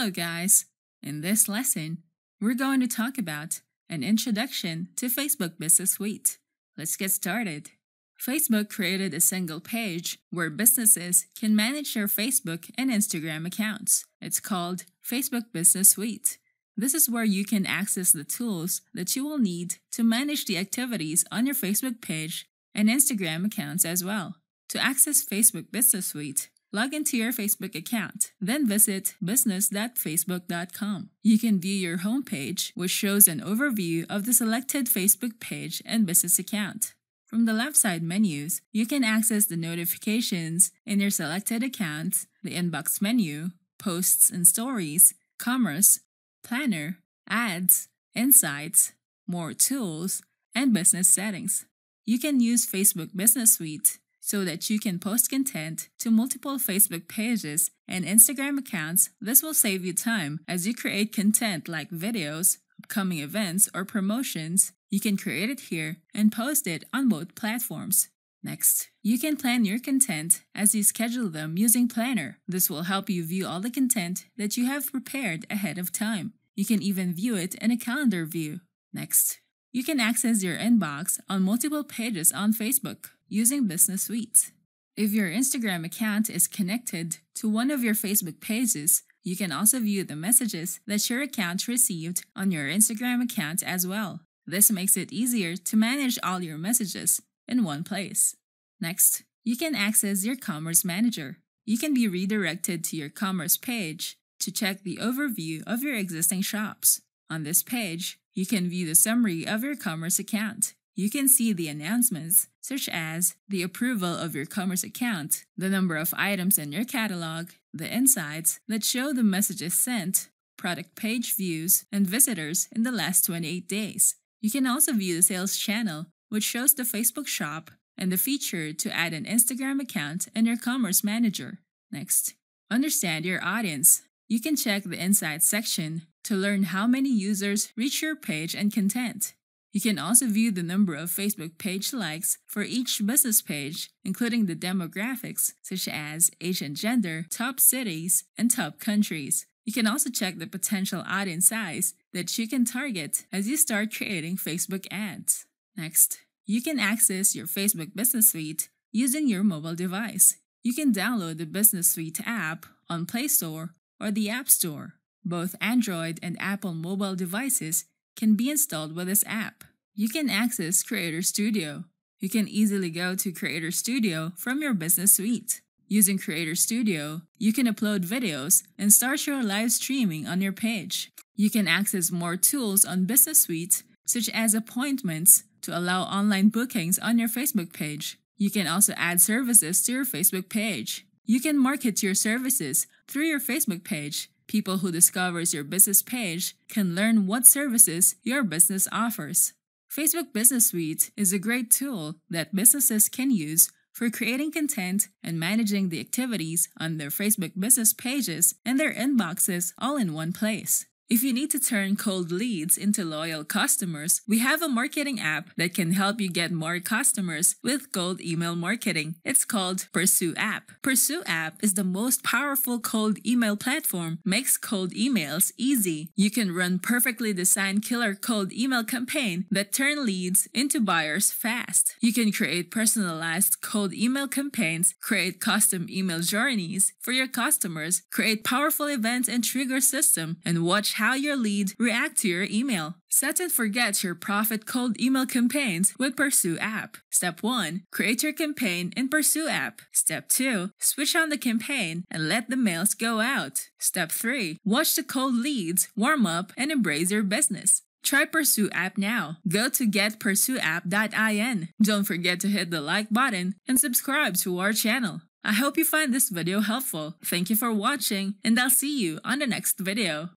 Hello guys! In this lesson, we're going to talk about an introduction to Facebook Business Suite. Let's get started. Facebook created a single page where businesses can manage their Facebook and Instagram accounts. It's called Facebook Business Suite. This is where you can access the tools that you will need to manage the activities on your Facebook page and Instagram accounts as well. To access Facebook Business Suite, log into your Facebook account, then visit business.facebook.com. You can view your homepage, which shows an overview of the selected Facebook page and business account. From the left side menus, you can access the notifications in your selected accounts, the inbox menu, posts and stories, commerce, planner, ads, insights, more tools, and business settings. You can use Facebook Business Suite so that you can post content to multiple Facebook pages and Instagram accounts. This will save you time as you create content like videos, upcoming events, or promotions. You can create it here and post it on both platforms. Next, you can plan your content as you schedule them using Planner. This will help you view all the content that you have prepared ahead of time. You can even view it in a calendar view. Next, you can access your inbox on multiple pages on Facebook using Business Suite. If your Instagram account is connected to one of your Facebook pages, you can also view the messages that your account received on your Instagram account as well. This makes it easier to manage all your messages in one place. Next, you can access your Commerce Manager. You can be redirected to your Commerce page to check the overview of your existing shops. On this page, you can view the summary of your Commerce account. You can see the announcements, such as the approval of your Commerce account, the number of items in your catalog, the insights that show the messages sent, product page views, and visitors in the last 28 days. You can also view the sales channel, which shows the Facebook shop and the feature to add an Instagram account and your Commerce Manager. Next, understand your audience. You can check the Insights section to learn how many users reach your page and content. You can also view the number of Facebook page likes for each business page, including the demographics such as age and gender, top cities, and top countries. You can also check the potential audience size that you can target as you start creating Facebook ads. Next, you can access your Facebook Business Suite using your mobile device. You can download the Business Suite app on Play Store or the App Store. Both Android and Apple mobile devices can be installed with this app. You can access Creator Studio. You can easily go to Creator Studio from your business suite. Using Creator Studio, you can upload videos and start your live streaming on your page. You can access more tools on Business Suite, such as appointments, to allow online bookings on your Facebook page. You can also add services to your Facebook page. You can market your services through your Facebook page People who discovers your business page can learn what services your business offers. Facebook Business Suite is a great tool that businesses can use for creating content and managing the activities on their Facebook business pages and their inboxes all in one place. If you need to turn cold leads into loyal customers, we have a marketing app that can help you get more customers with cold email marketing. It's called Pursue App. Pursue App is the most powerful cold email platform, makes cold emails easy. You can run perfectly designed killer cold email campaign that turn leads into buyers fast. You can create personalized cold email campaigns, create custom email journeys for your customers, create powerful events and trigger system, and watch how your lead react to your email. Set and forget your profit cold email campaigns with Pursue app. Step 1. Create your campaign in Pursue app. Step 2. Switch on the campaign and let the mails go out. Step 3. Watch the cold leads warm up and embrace your business. Try Pursue app now. Go to getpursueapp.in. Don't forget to hit the like button and subscribe to our channel. I hope you find this video helpful. Thank you for watching and I'll see you on the next video.